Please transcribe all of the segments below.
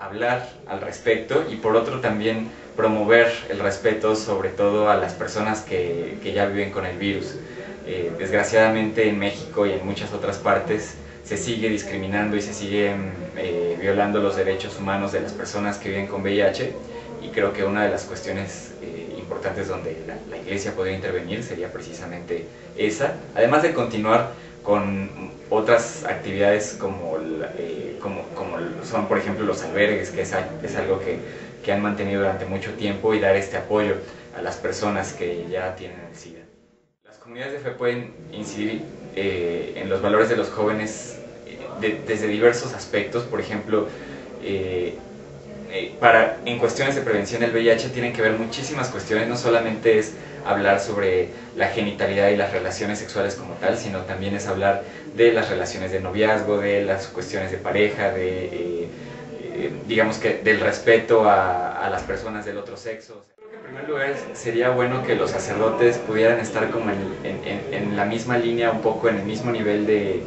hablar al respecto y por otro también promover el respeto sobre todo a las personas que, que ya viven con el virus. Eh, desgraciadamente en México y en muchas otras partes se sigue discriminando y se siguen eh, violando los derechos humanos de las personas que viven con VIH y creo que una de las cuestiones eh, importantes donde la, la, Iglesia podría intervenir sería precisamente esa, además de continuar con otras actividades como, eh, como, como, son por ejemplo los albergues, que es, es algo que, que, han mantenido durante mucho tiempo y dar este apoyo a las personas que ya tienen el SIDA. Las comunidades de fe pueden incidir eh, en los valores de los jóvenes de, desde diversos aspectos, por ejemplo, eh, eh, para, en cuestiones de prevención del VIH tienen que ver muchísimas cuestiones, no solamente es hablar sobre la genitalidad y las relaciones sexuales como tal, sino también es hablar de las relaciones de noviazgo, de las cuestiones de pareja, de, eh, digamos que del respeto a, las personas del otro sexo. Creo que en primer lugar sería bueno que los sacerdotes pudieran estar como en, la misma línea, un poco en el mismo nivel de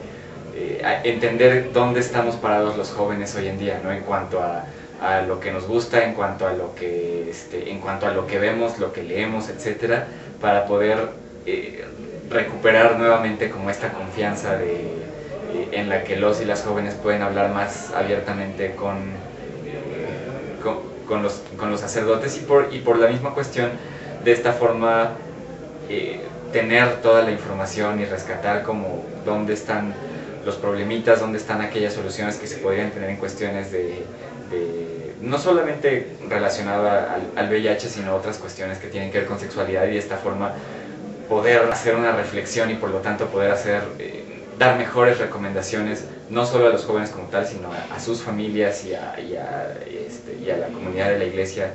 eh, entender dónde estamos parados los jóvenes hoy en día, ¿no? En cuanto a lo que nos gusta, en cuanto a lo que, este, en cuanto a lo que vemos, lo que leemos, etcétera, para poder eh, recuperar nuevamente como esta confianza de, en la que los y las jóvenes pueden hablar más abiertamente con, eh, con, los, con los sacerdotes y por, y por la misma cuestión, de esta forma eh, tener toda la información y rescatar como dónde están los problemitas, dónde están aquellas soluciones que se podrían tener en cuestiones de, no solamente relacionado al, al, VIH, sino otras cuestiones que tienen que ver con sexualidad y de esta forma poder hacer una reflexión y por lo tanto poder hacer, eh, dar mejores recomendaciones, no solo a los jóvenes como tal, sino a, sus familias este, y a, la comunidad de la iglesia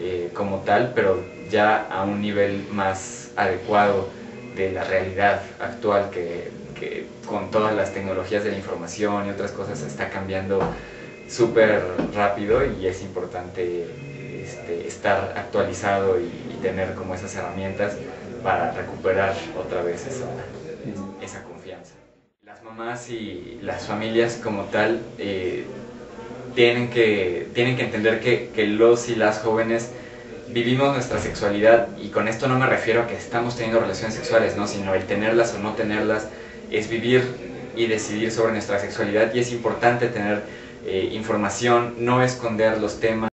eh, como tal, pero ya a un nivel más adecuado de la realidad actual que, que con todas las tecnologías de la información y otras cosas está cambiando súper rápido y es importante este, estar actualizado y, y, tener como esas herramientas para recuperar otra vez esa, esa confianza. Las mamás y las familias como tal eh, tienen, que, tienen que entender que, que los y las jóvenes vivimos nuestra sexualidad y con esto no me refiero a que estamos teniendo relaciones sexuales, ¿no? sino el tenerlas o no tenerlas es vivir y decidir sobre nuestra sexualidad y es importante tener eh, información, no esconder los temas.